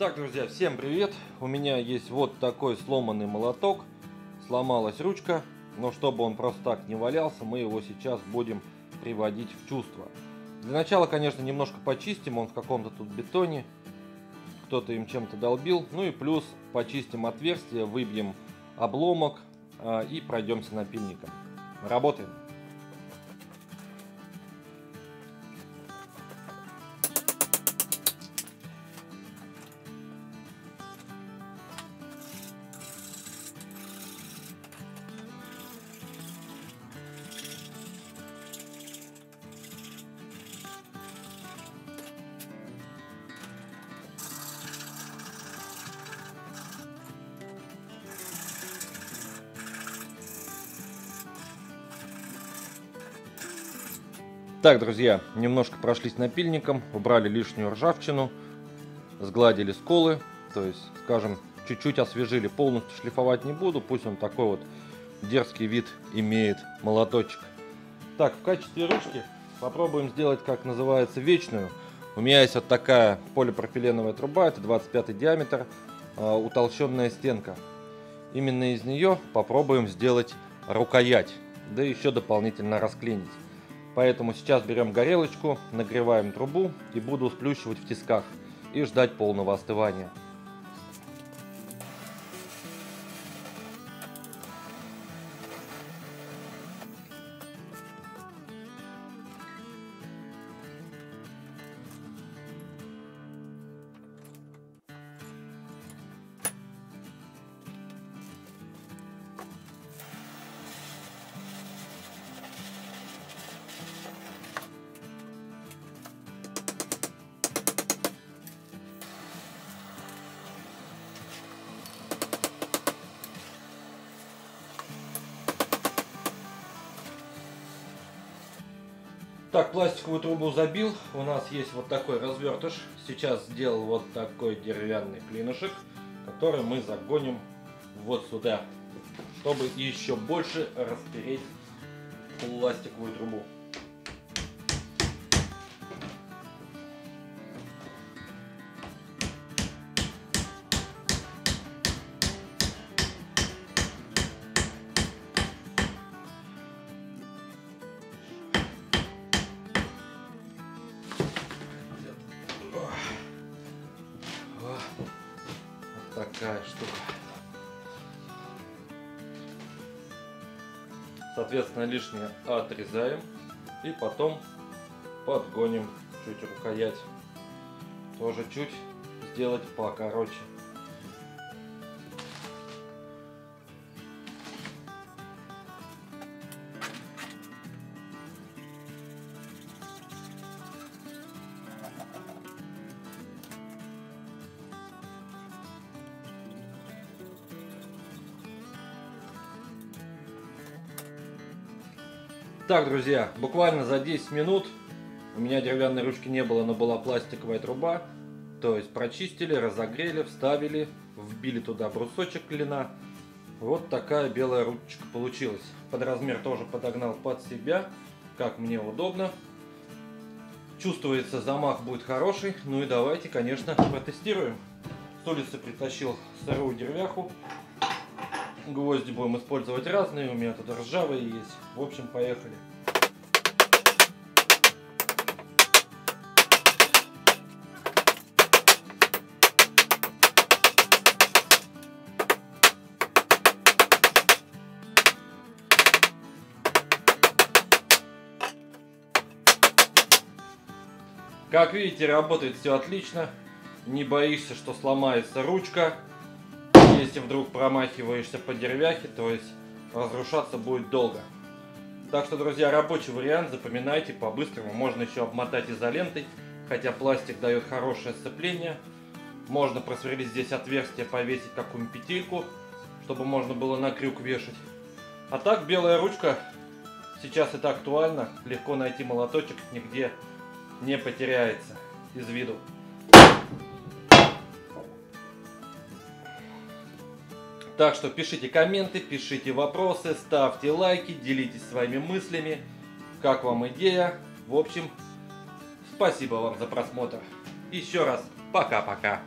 Так, друзья, всем привет! У меня есть вот такой сломанный молоток. Сломалась ручка, но чтобы он просто так не валялся, мы его сейчас будем приводить в чувство. Для начала, конечно, немножко почистим, он в каком-то тут бетоне. Кто-то им чем-то долбил. Ну и плюс почистим отверстие, выбьем обломок а, и пройдемся напильником. Работаем! Так, друзья, немножко прошлись напильником, убрали лишнюю ржавчину, сгладили сколы, то есть, скажем, чуть-чуть освежили, полностью шлифовать не буду, пусть он такой вот дерзкий вид имеет молоточек. Так, в качестве ручки попробуем сделать, как называется, вечную. У меня есть вот такая полипропиленовая труба, это 25 диаметр, а, утолщенная стенка. Именно из нее попробуем сделать рукоять, да еще дополнительно расклинить. Поэтому сейчас берем горелочку, нагреваем трубу и буду сплющивать в тисках и ждать полного остывания. Так, пластиковую трубу забил. У нас есть вот такой развертыш. Сейчас сделал вот такой деревянный клинышек, который мы загоним вот сюда, чтобы еще больше распереть пластиковую трубу. Соответственно, лишнее отрезаем и потом подгоним чуть рукоять. Тоже чуть сделать покороче. Так, друзья, буквально за 10 минут у меня деревянной ручки не было, но была пластиковая труба. То есть прочистили, разогрели, вставили, вбили туда брусочек клина. Вот такая белая ручка получилась. Под размер тоже подогнал под себя, как мне удобно. Чувствуется, замах будет хороший. Ну и давайте, конечно, протестируем. С улицы притащил сырую деревяху. Гвозди будем использовать разные, у меня тут ржавые есть. В общем, поехали. Как видите, работает все отлично. Не боишься, что сломается ручка если вдруг промахиваешься по деревяхе, то есть разрушаться будет долго. Так что, друзья, рабочий вариант, запоминайте по-быстрому. Можно еще обмотать изолентой, хотя пластик дает хорошее сцепление. Можно просверлить здесь отверстие, повесить какую-нибудь петельку, чтобы можно было на крюк вешать. А так, белая ручка сейчас это актуально. Легко найти молоточек, нигде не потеряется из виду. Так что пишите комменты, пишите вопросы, ставьте лайки, делитесь своими мыслями. Как вам идея? В общем, спасибо вам за просмотр. Еще раз, пока-пока.